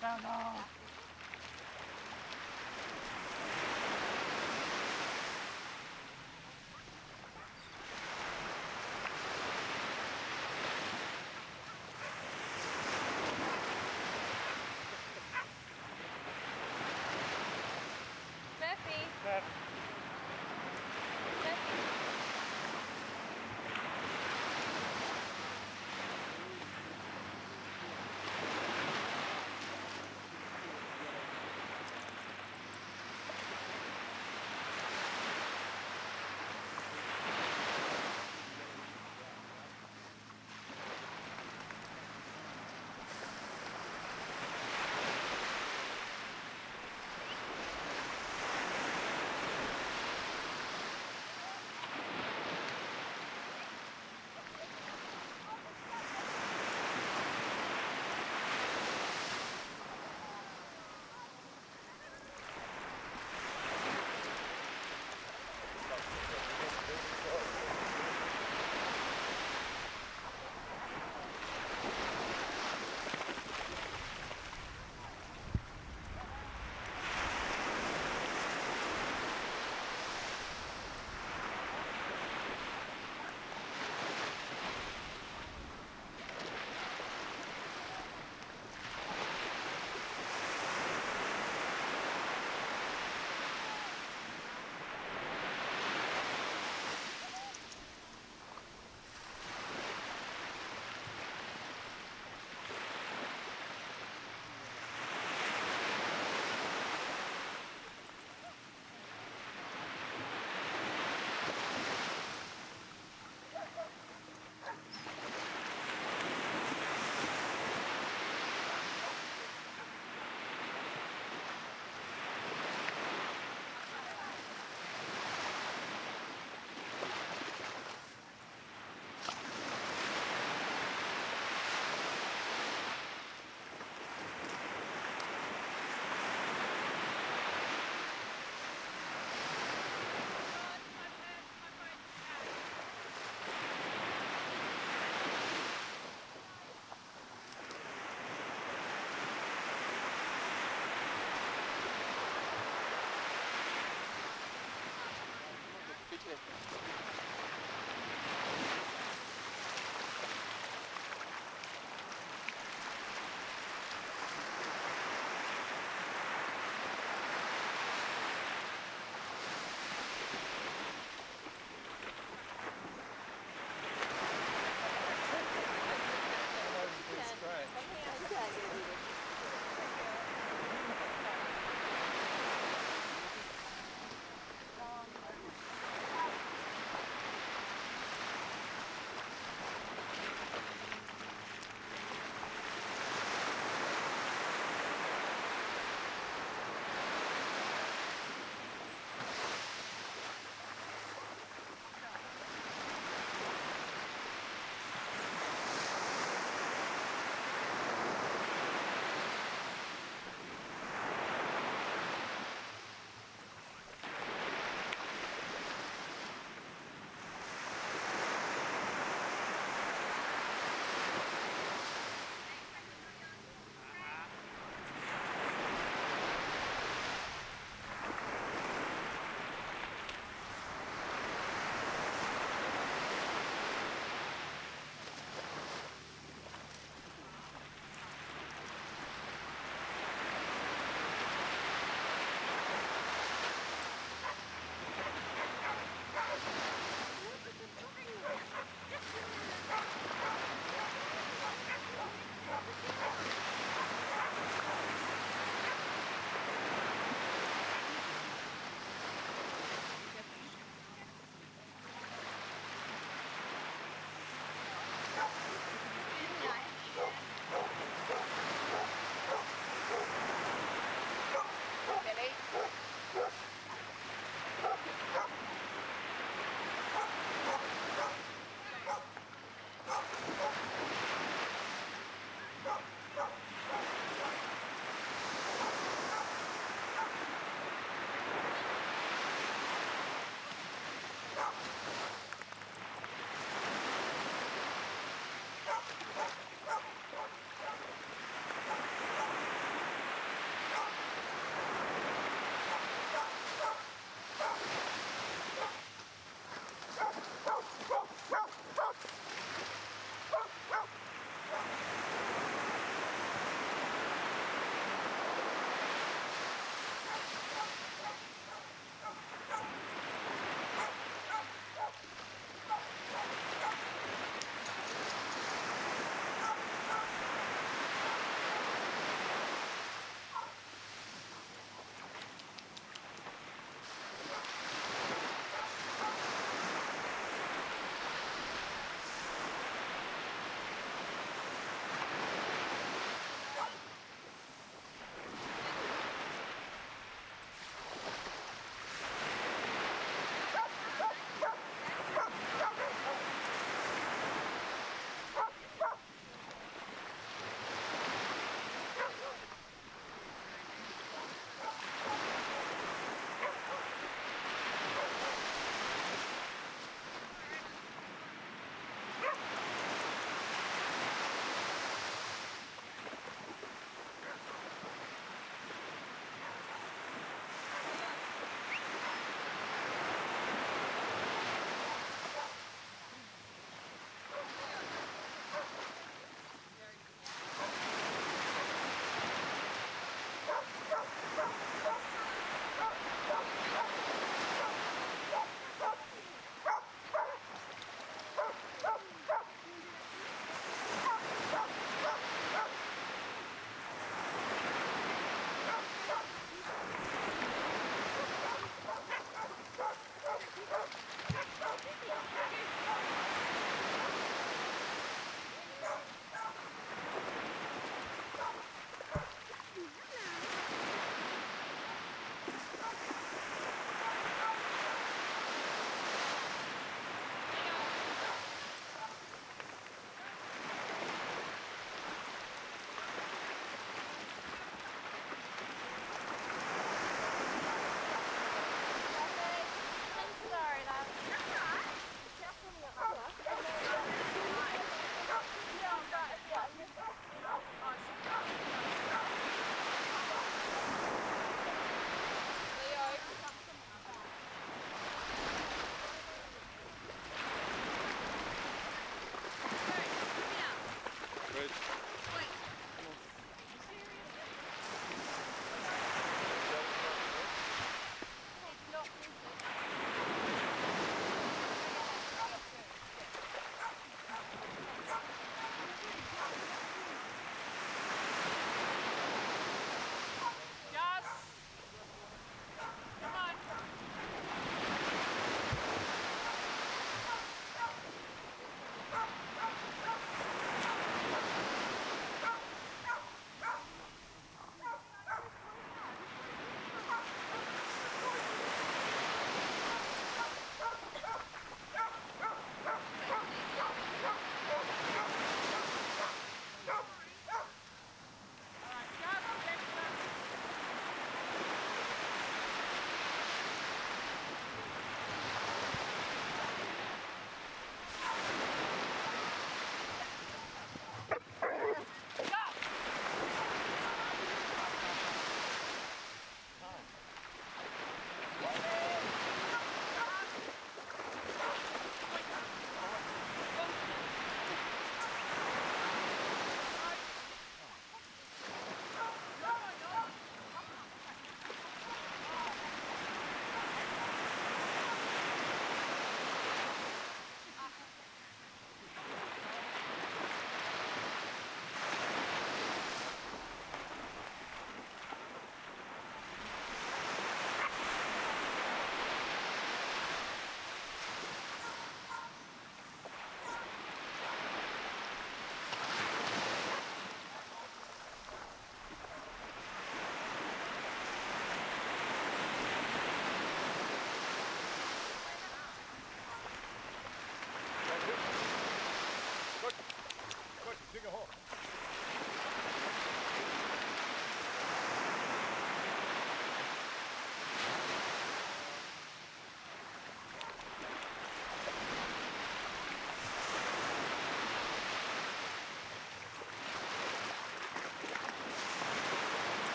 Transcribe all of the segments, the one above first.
Tá no. Kesinlikle.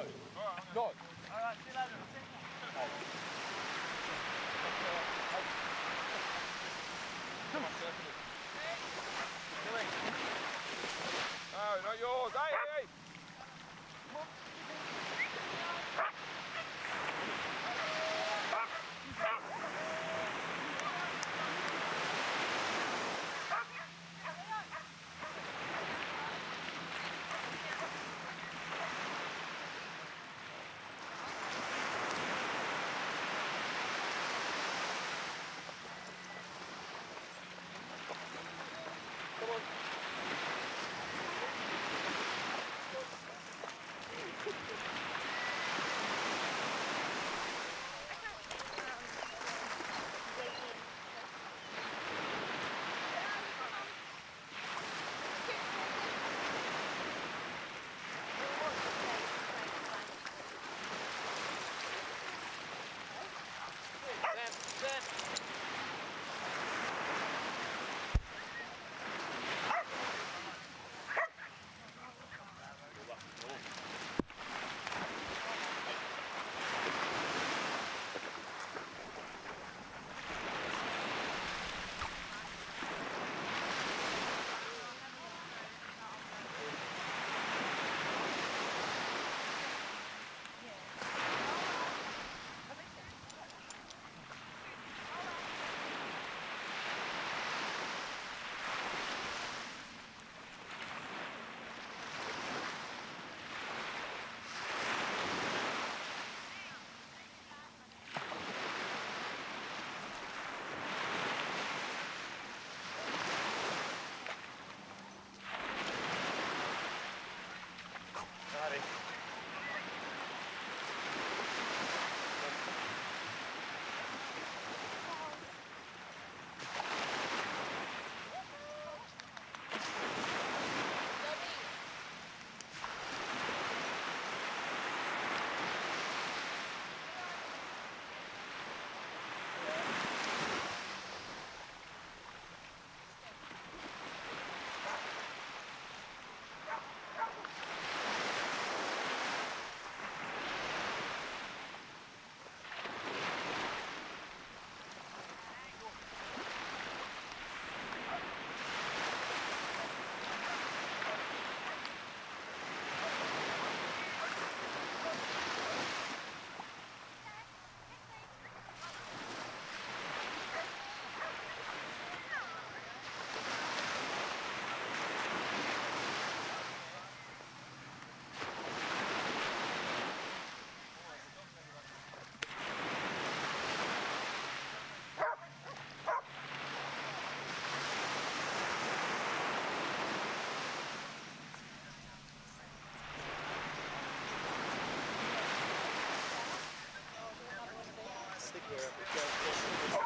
No, Oh.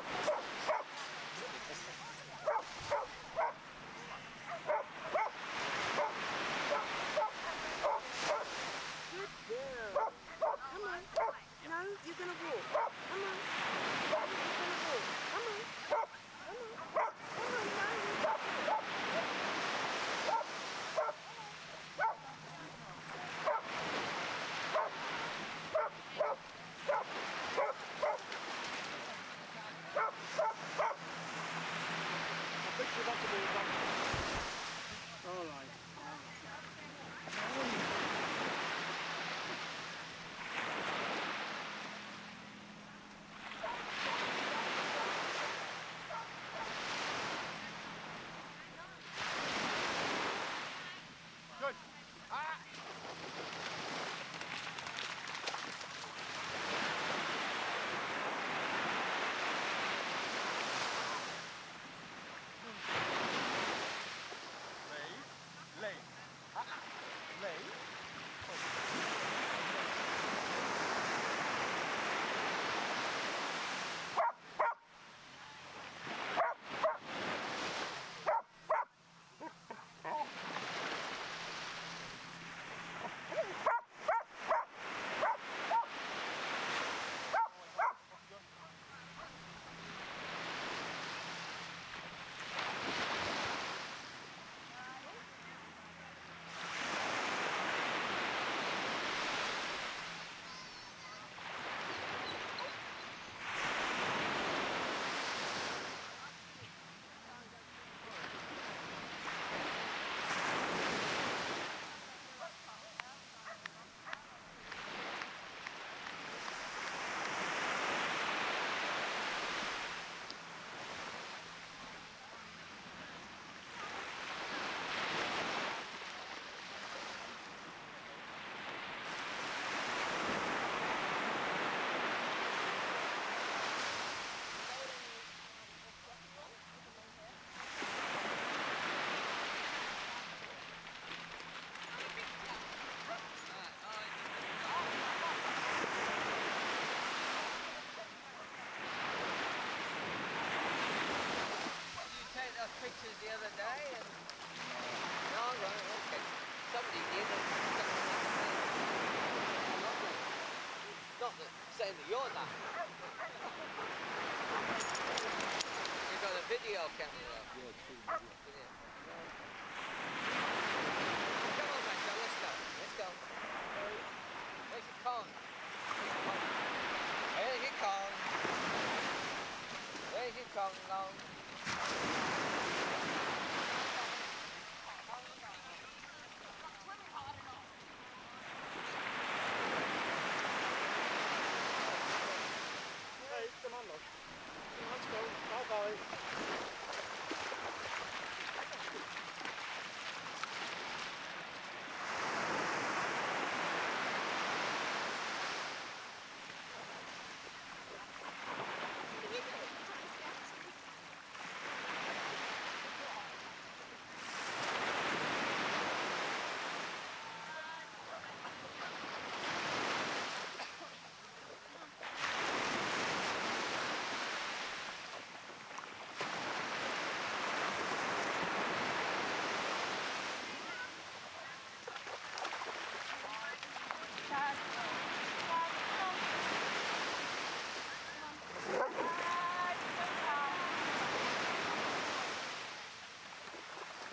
The other day and oh, no, right, okay. Somebody did like. Lovely. Not that saying that you're that. you got a video camera.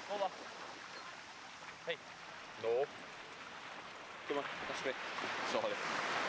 Hold on. Hey. No. Come on, that's me. Sorry.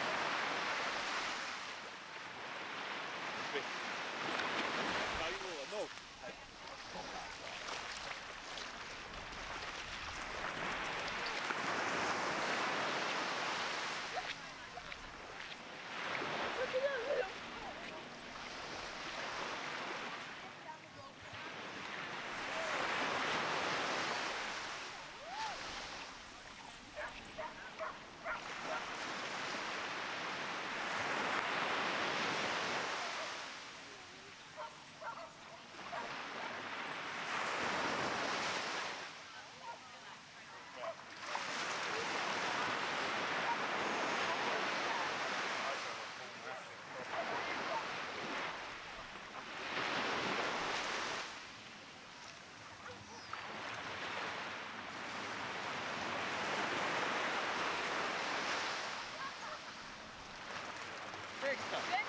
Sexta.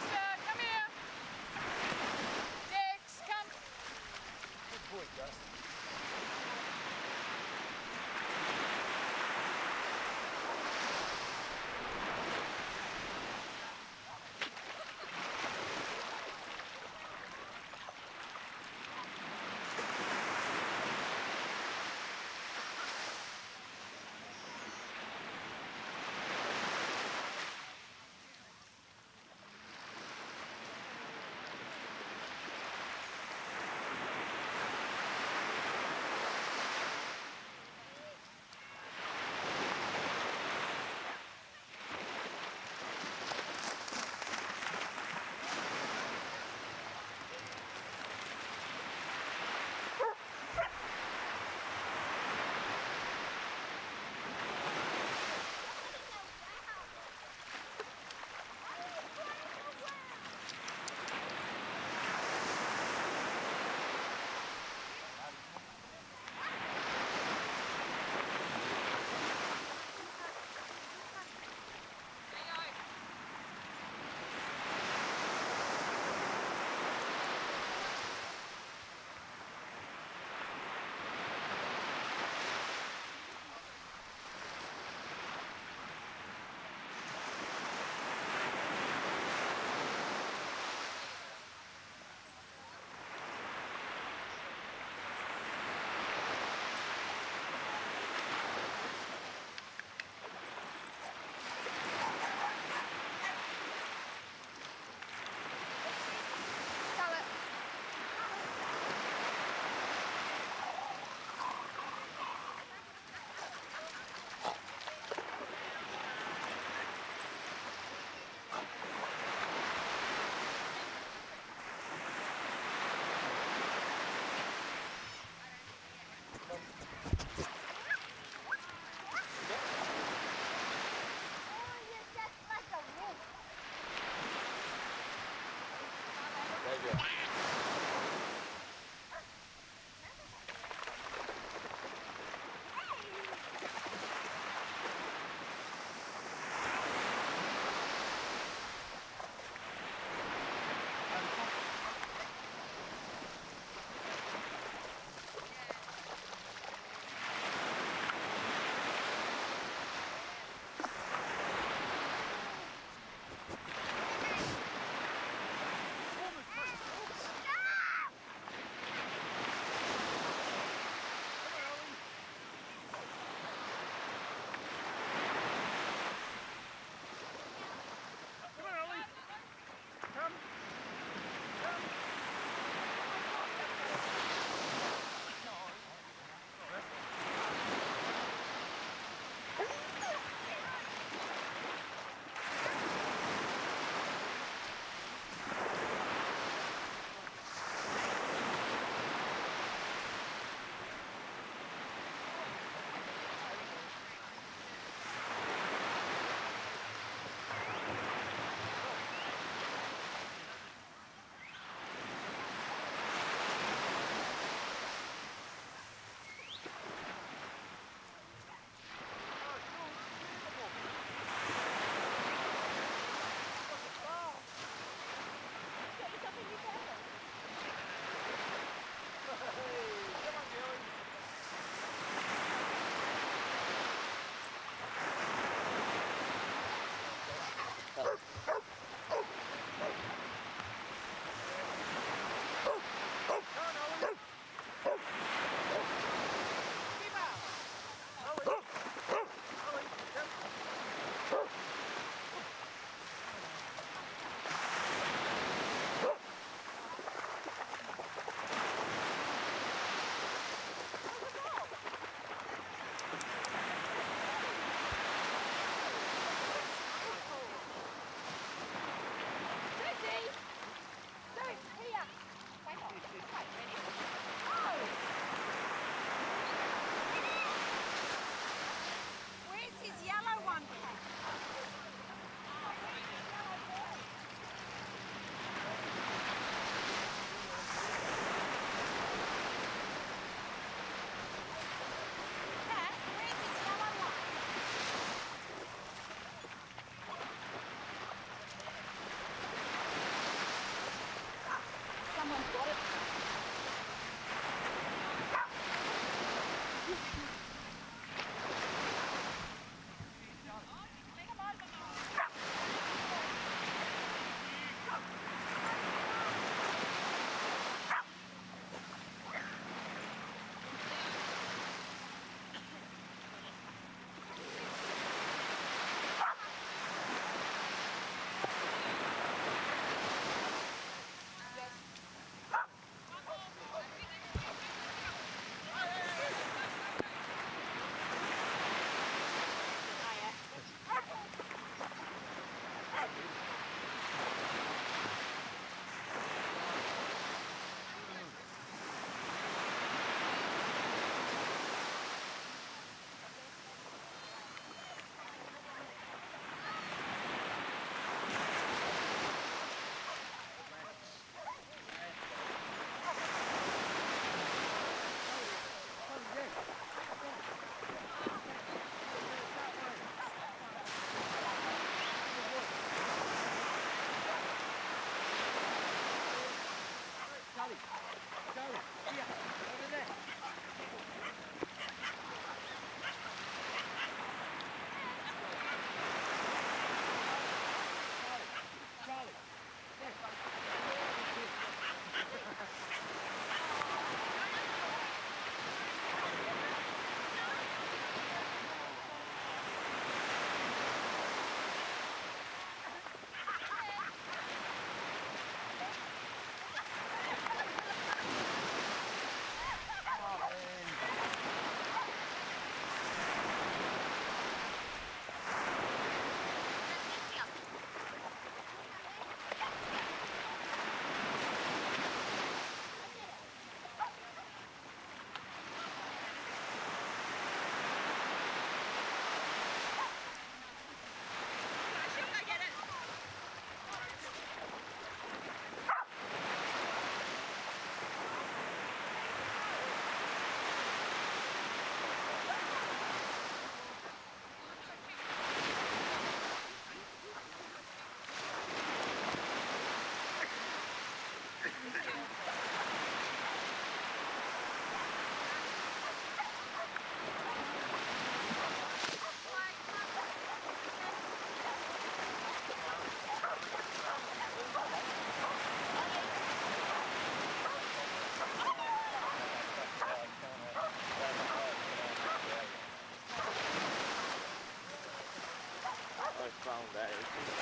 Found that.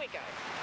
We go.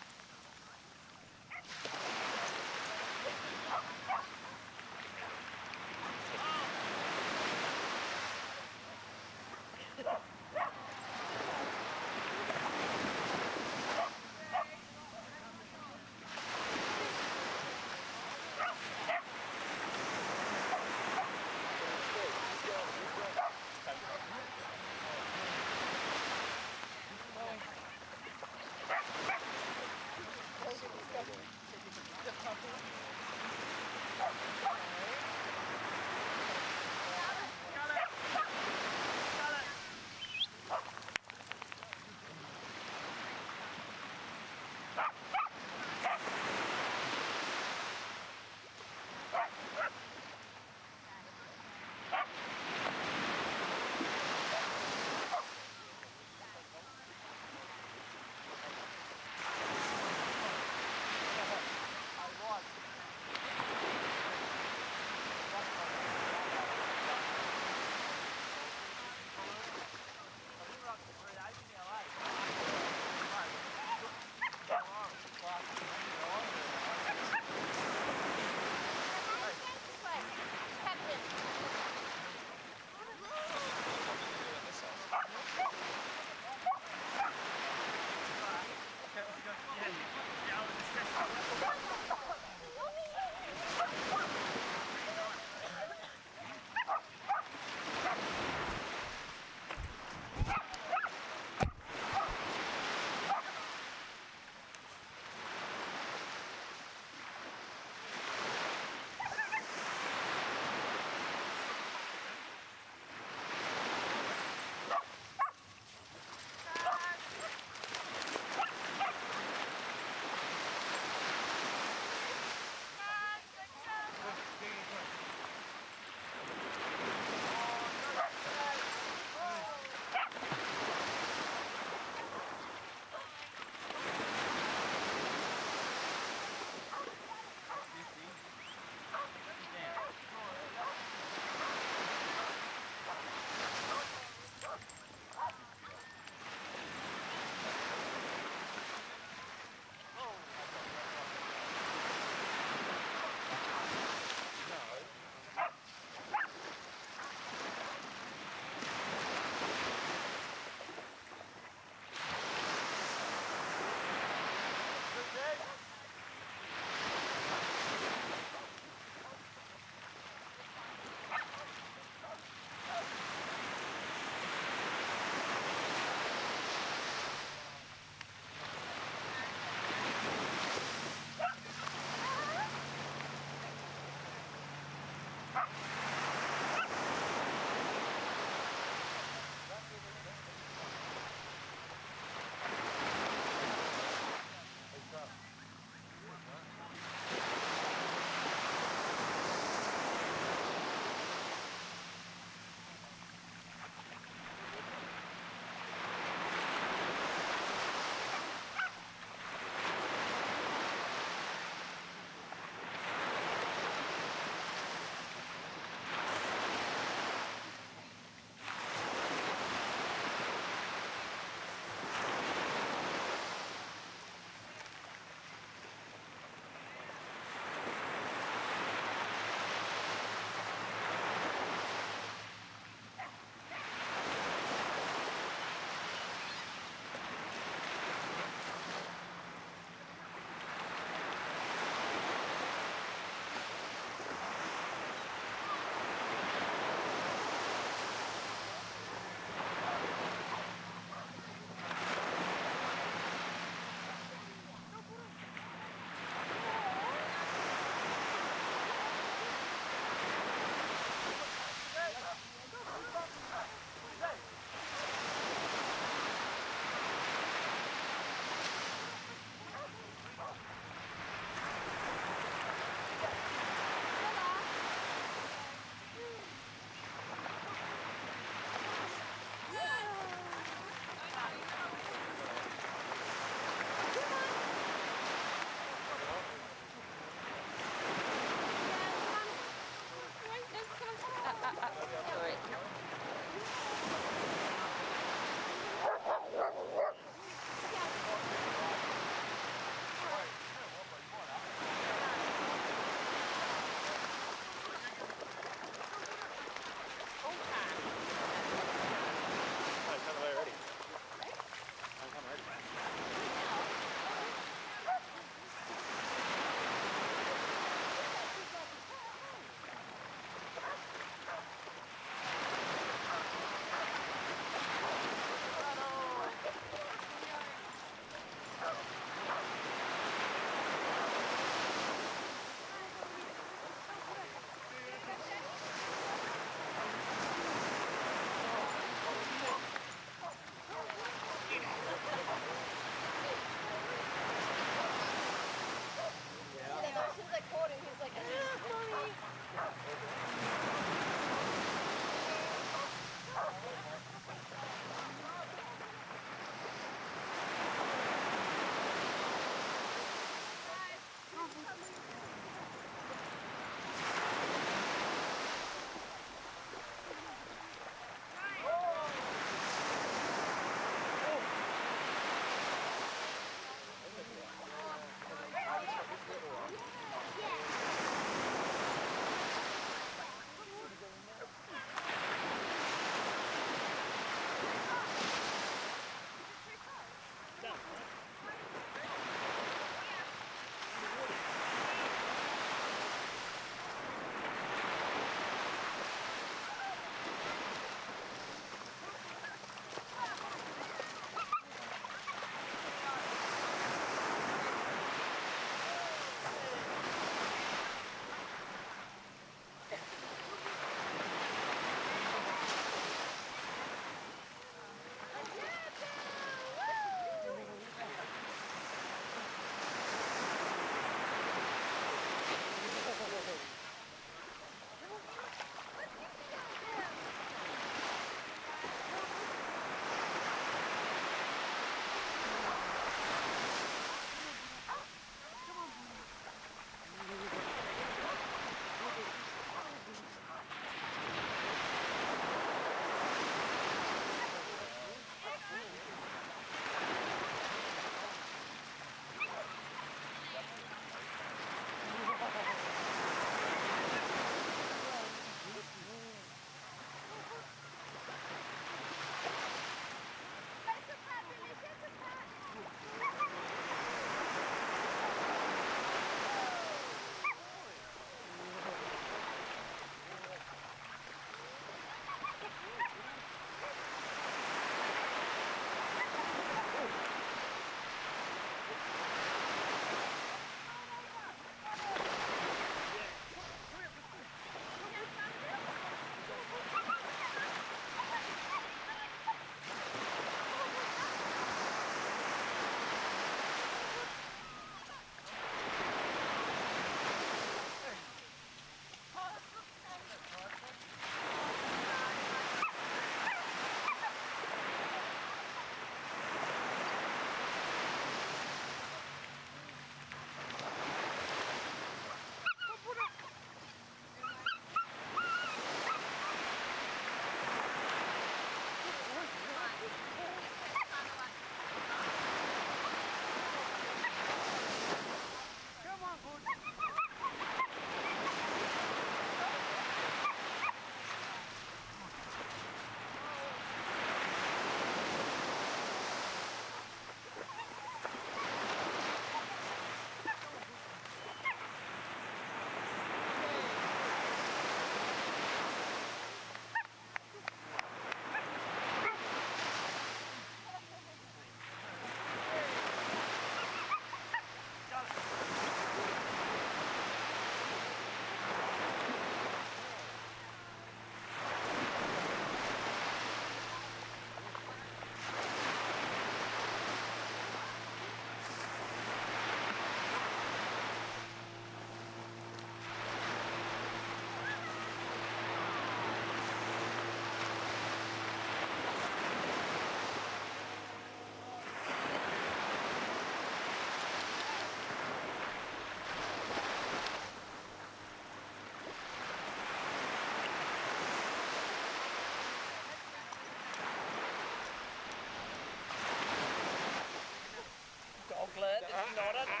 ignora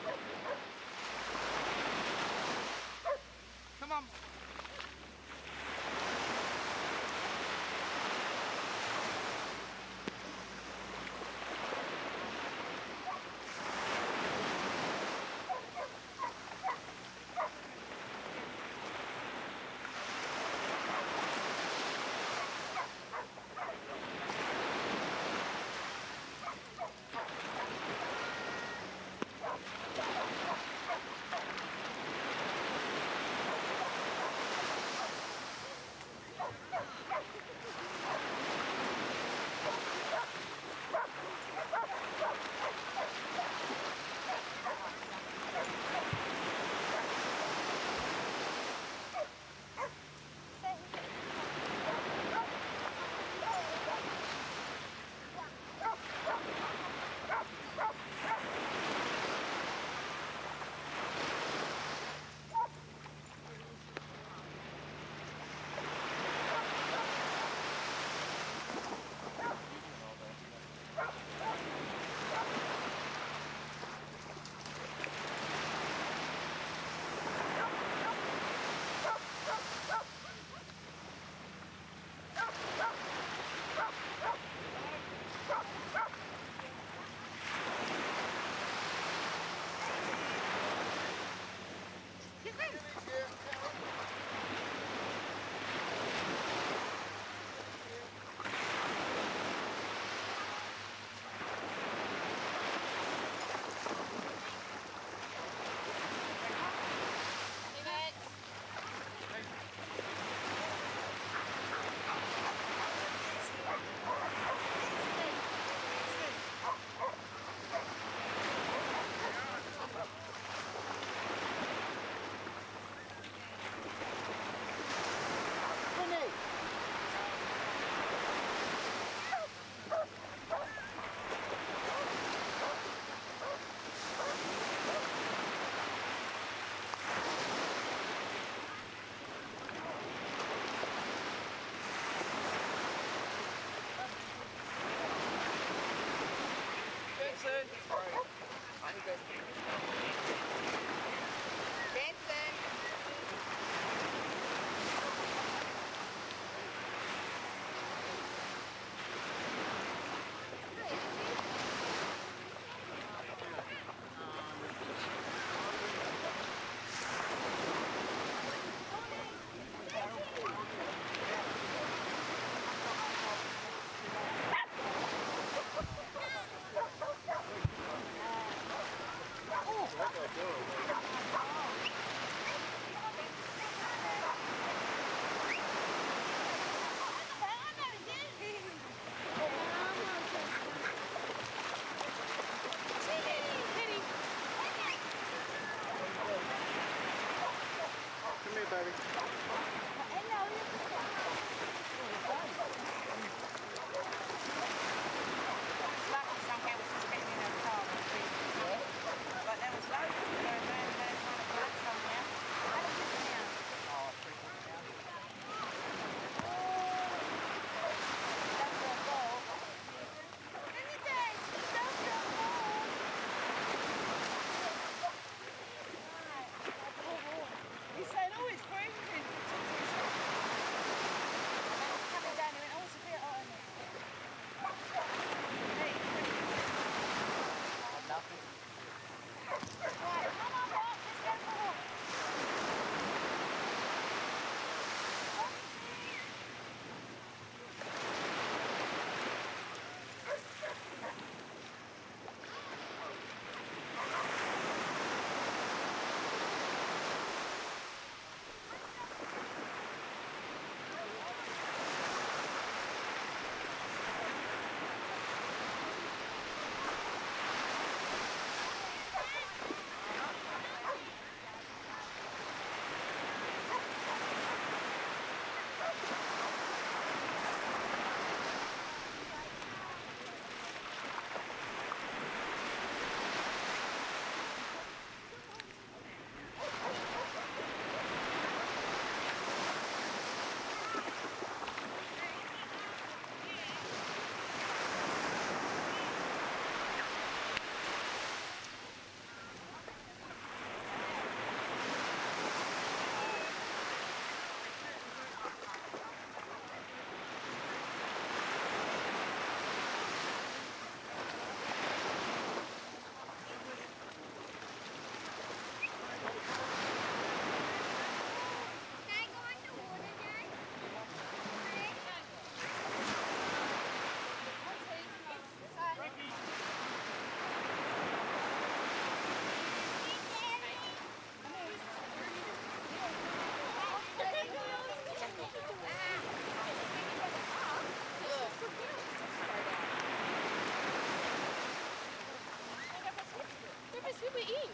Who we eat?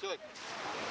Come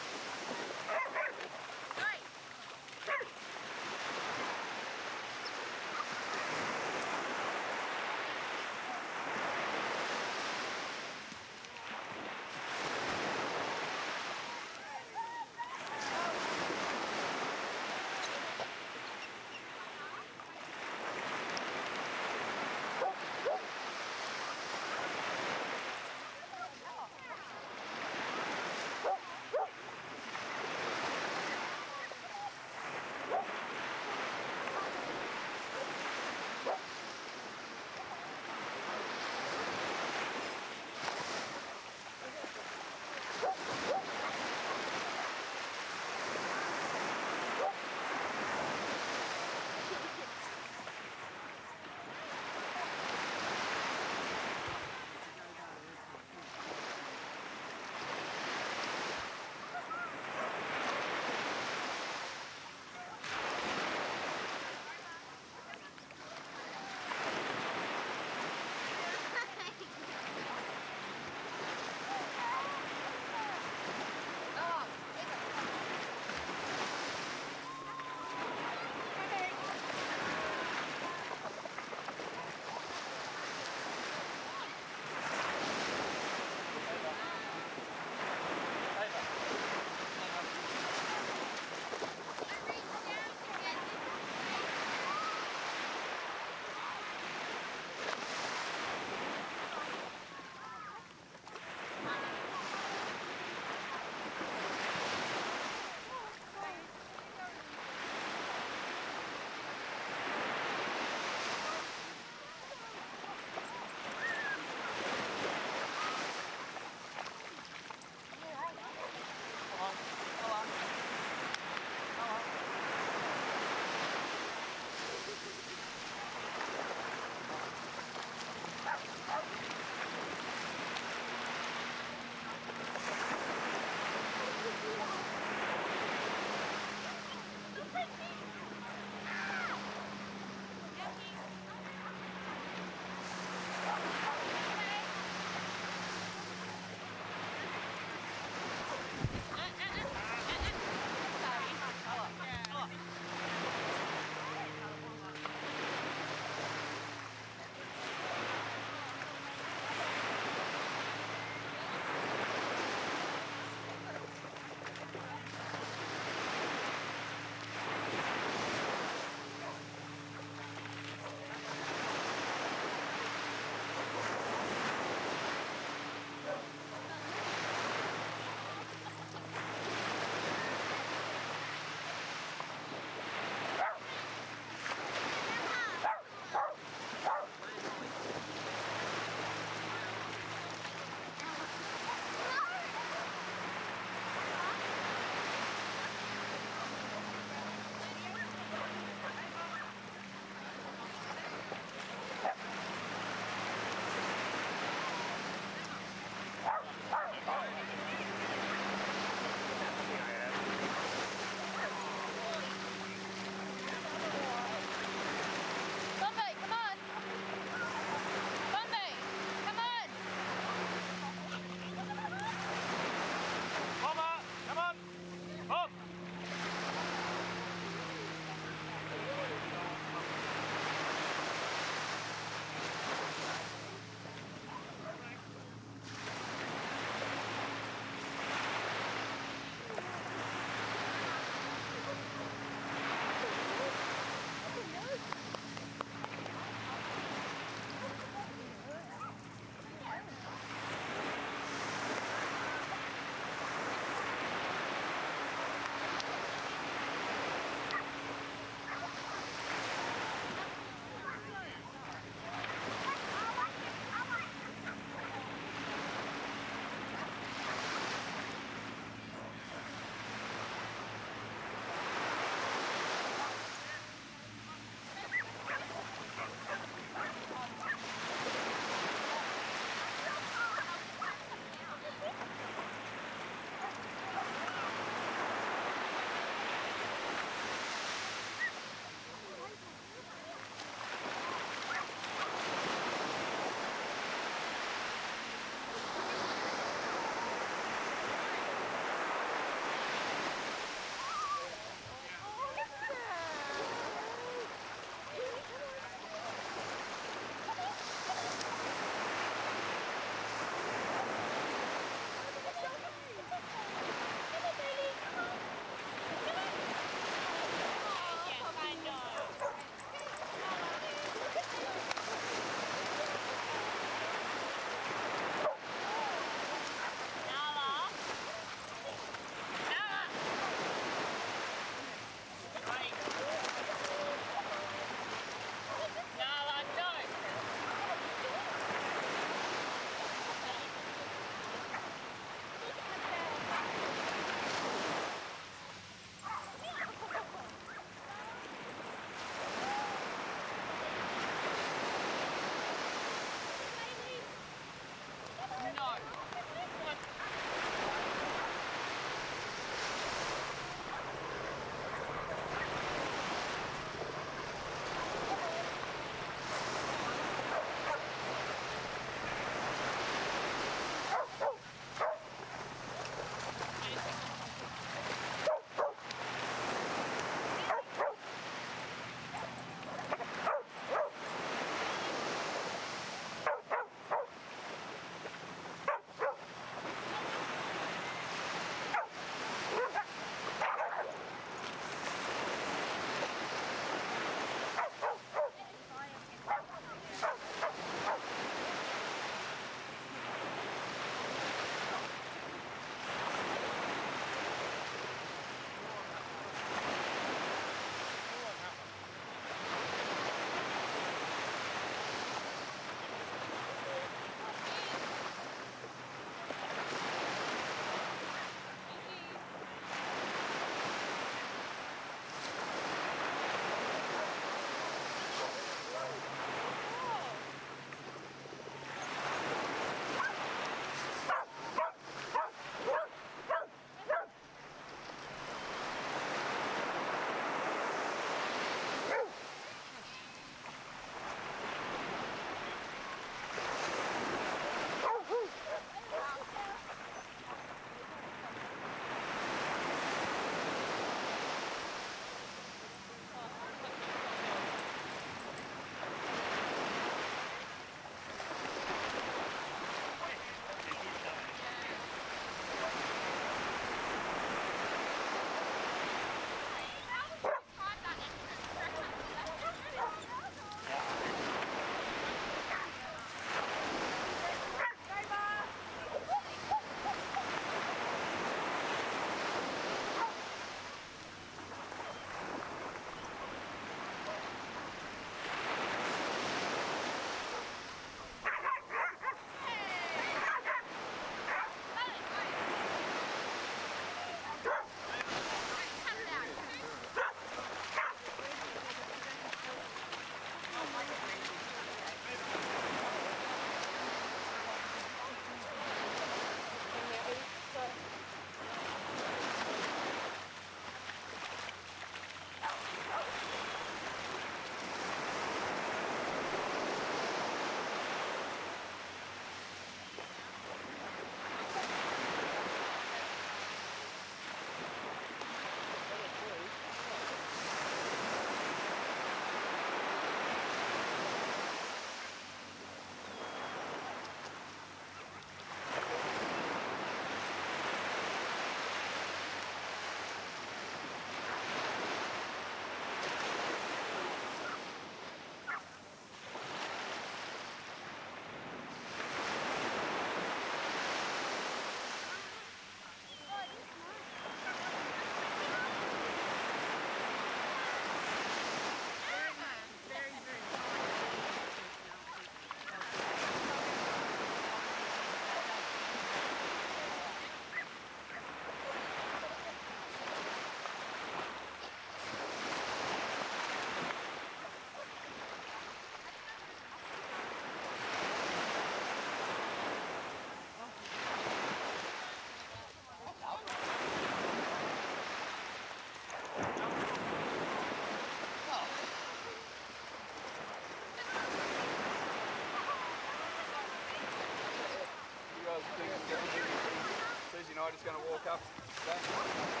Bridie's going to walk up.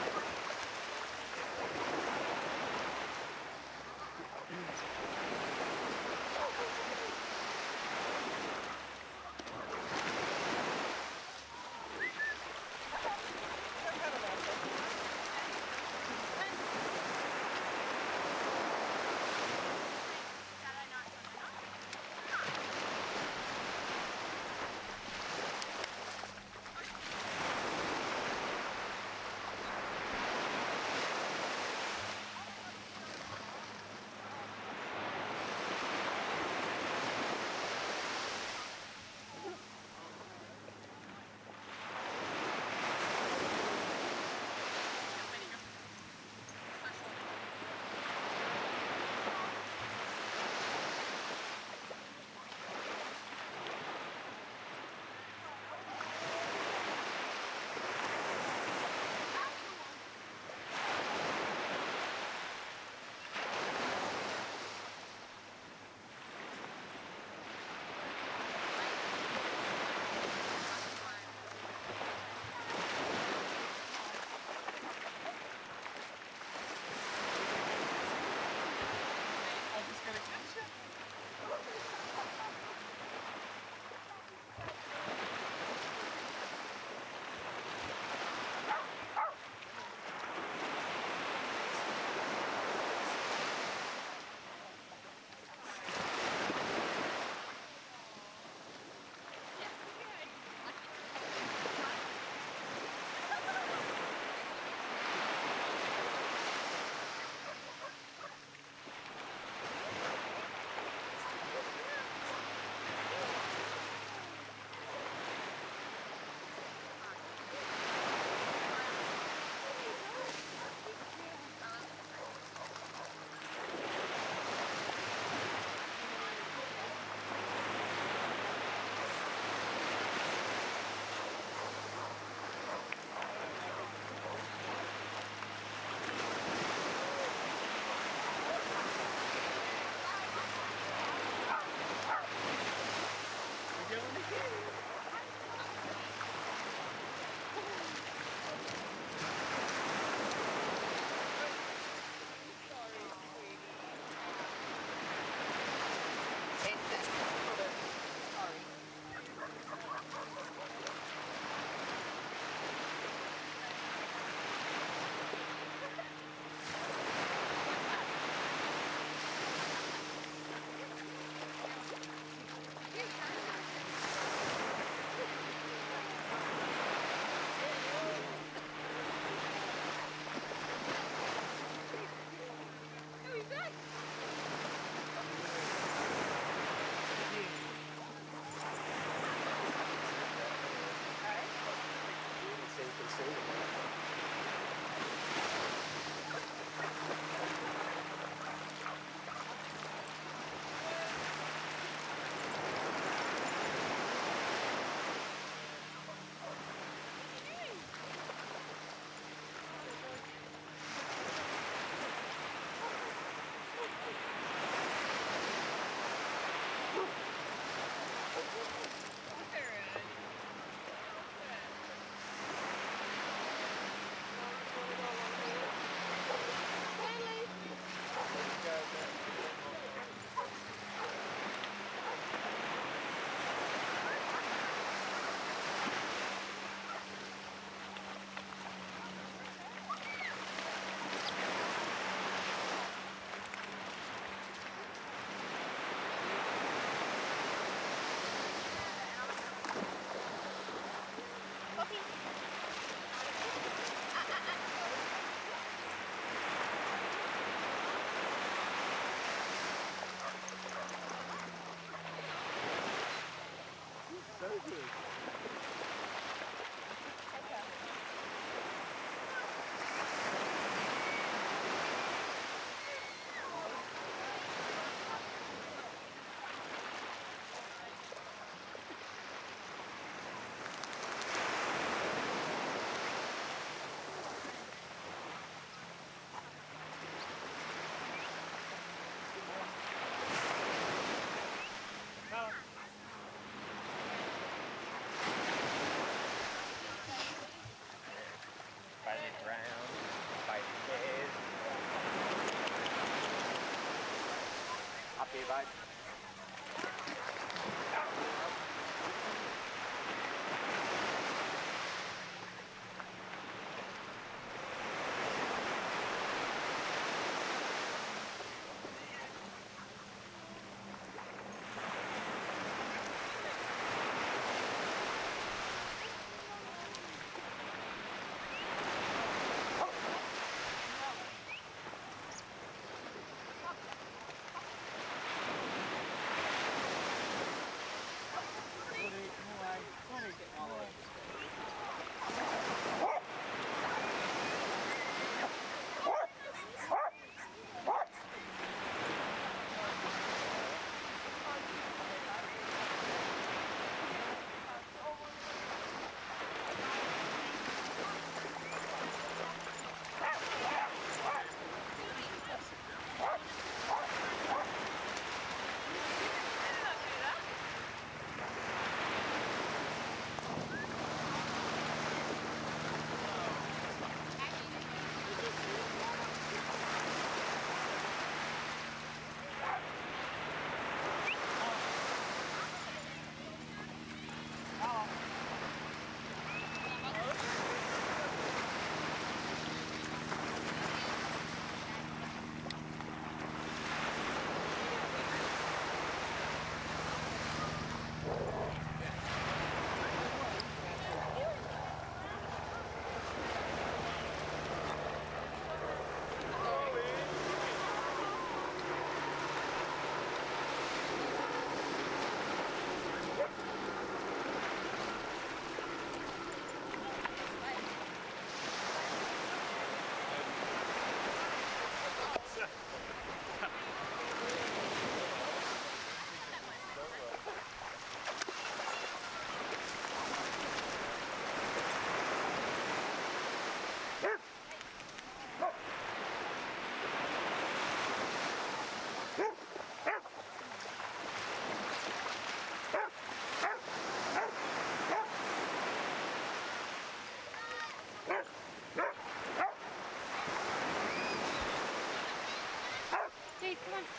Absolutely. Up here, Dave, come on.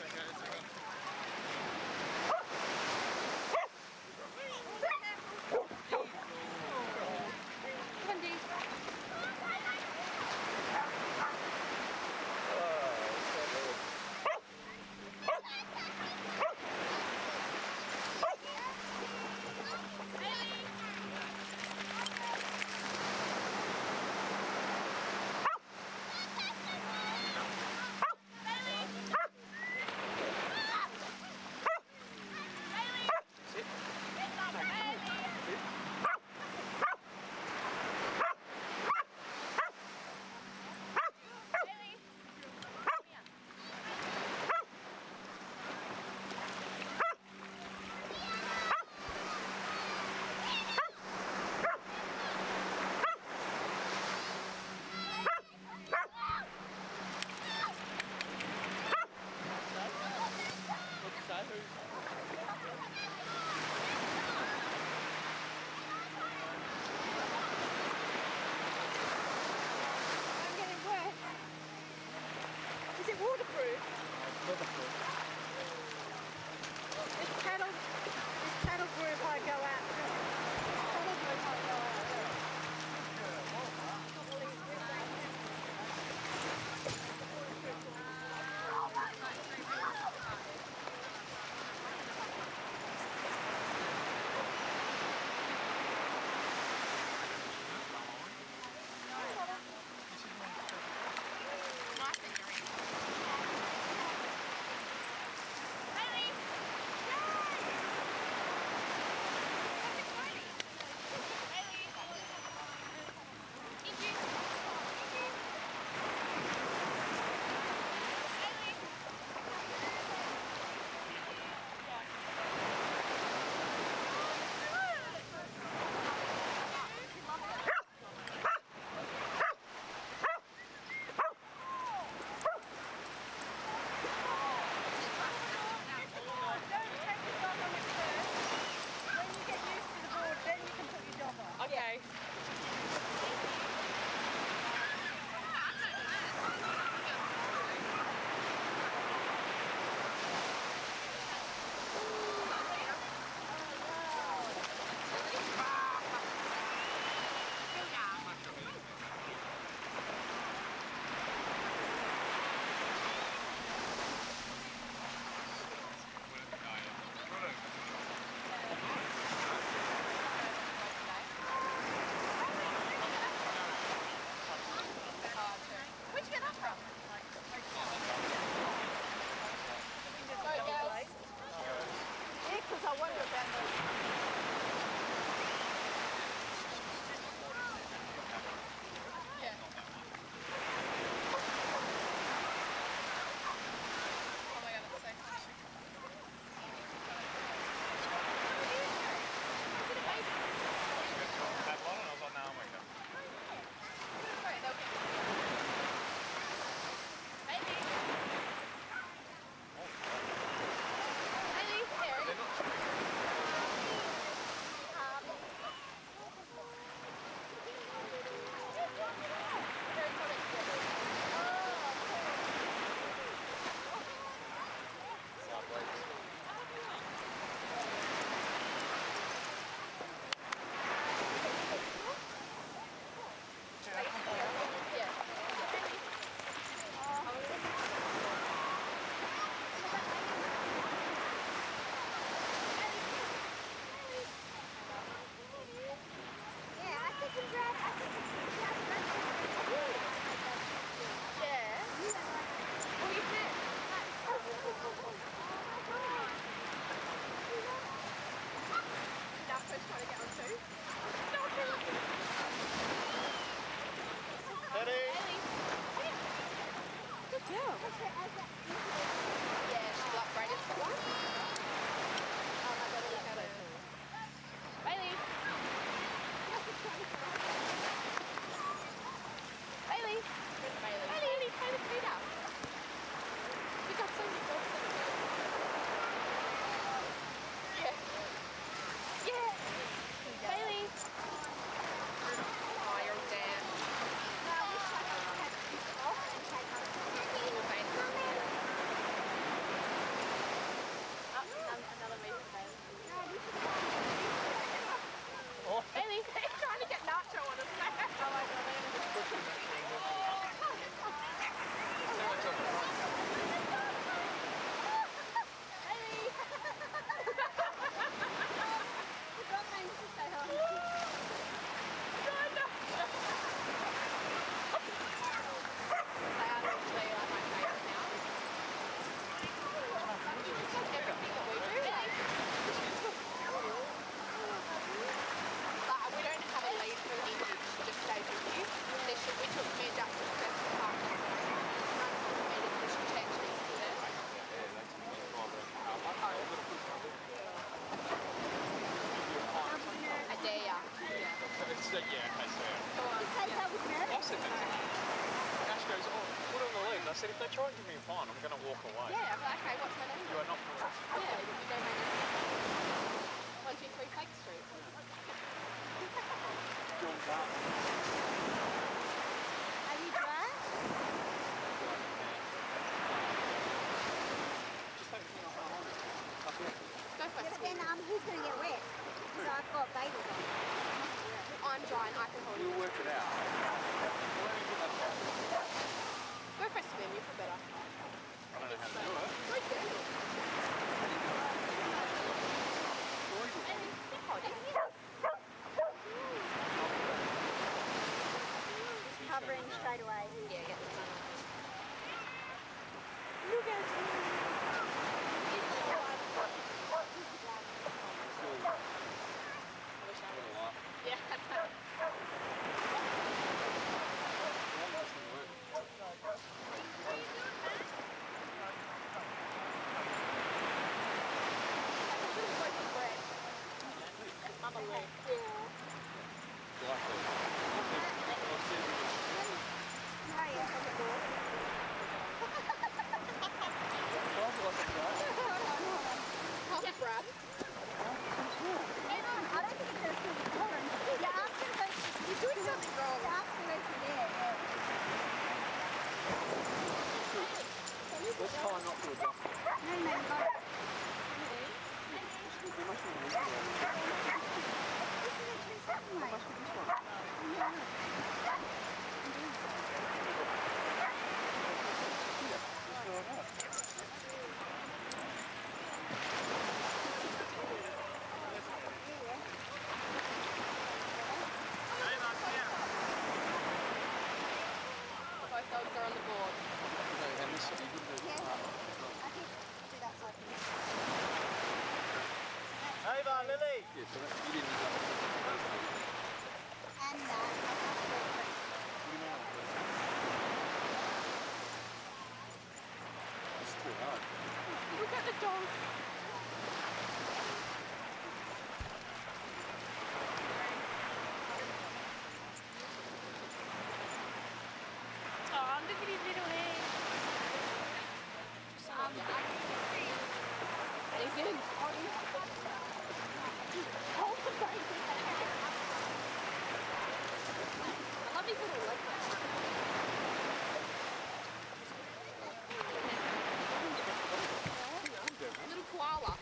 Wendy. Said, if they try and give me a fine, I'm going to walk away. Yeah, I'm like, okay, what's my name? You are not correct. Yeah, you know my name. One, two, three, Fake Street. John Barton. Are you dry? Just take me off my line. Up. Go for Yeah, but then um, who's going to get wet? Because I've got bathers on. I'm dry and I can hold We'll work it out. Why don't you put that back? Go for a swim, you feel better. I don't know how to do it. Go do it. And keep holding. Just covering straight away. Yeah, get the sun on. Look at you. Yeah. I'm a little. Oh, yeah, on the board. How's it, Brad? Hang on, I don't think it's going to feel hold on. You're asking for, you're doing something wrong. You're asking for it there, yeah. Let's try not to adjust it. No, no, no. There must be this one. This is actually something like. Must be this one. Just go like that. Both dogs are on the board. No, and this, you can do Yeah. that. I think do that side. Ava, Lily. Yeah, so that, you didn't adjust it. And that. You know what? It's too hard. Look at the dog. Oh, look at his little head. And he's in. Hold the baby. I love his little leg. Little koala.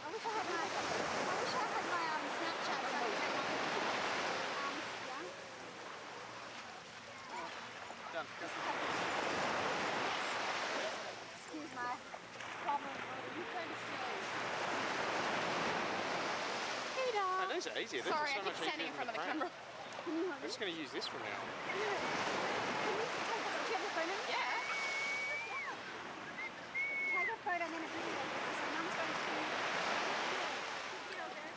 I wish I had my. I wish I had my um, Snapchat so I could take my um, yeah. Done. Excuse my problem. You go to slow. Peter. No, these are easier. Are Sorry, so I keep standing in front of than the camera. Can you hold We're just going to use this from now on. Can you take a, do you have a phone of me? Yeah. Take a photo and then a video. So mum's going to Get over there.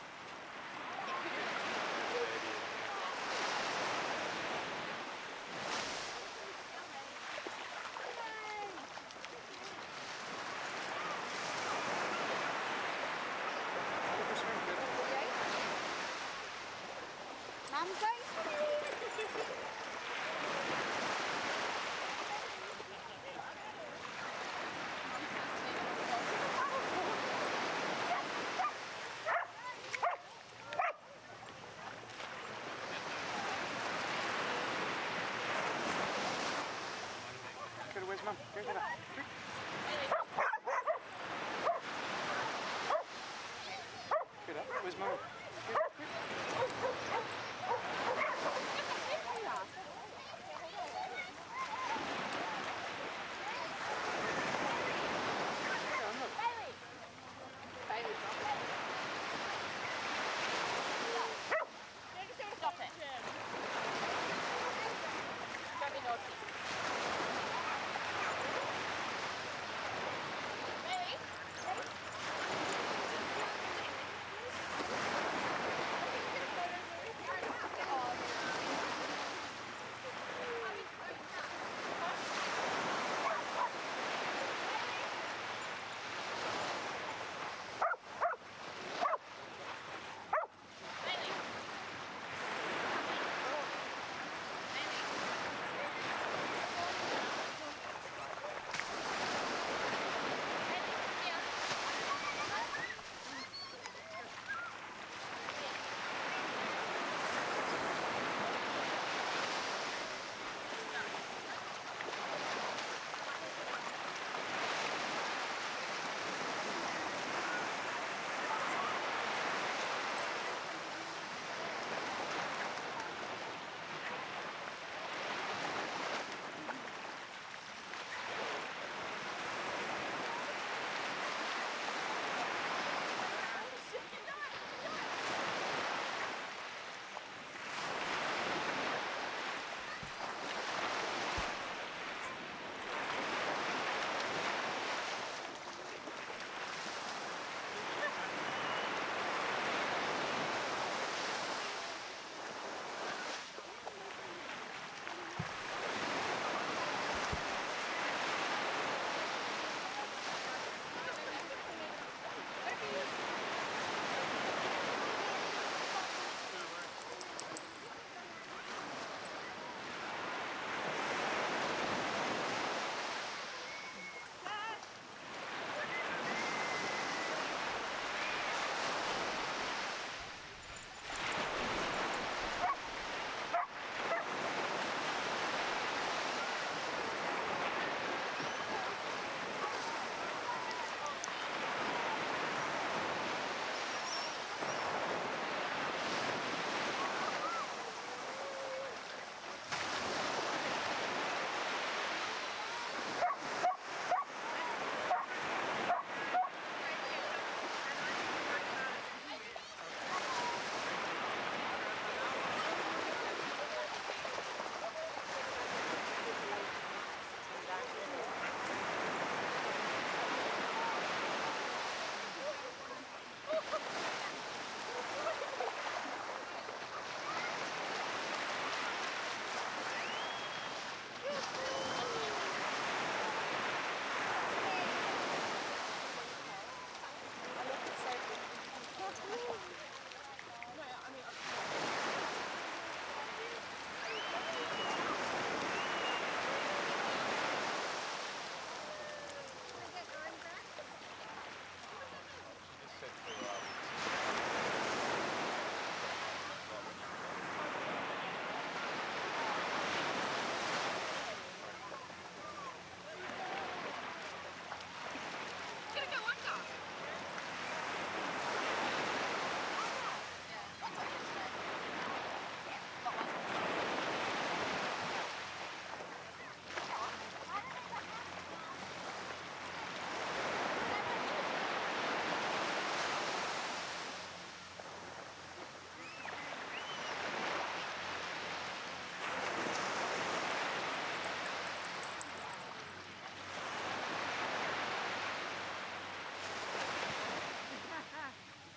Mum's going swimming. Go to where's mum? Go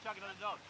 chuck the dog.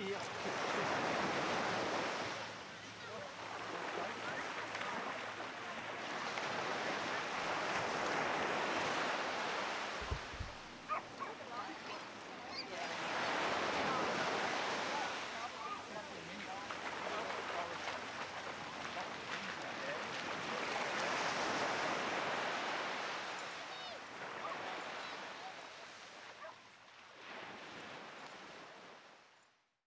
see.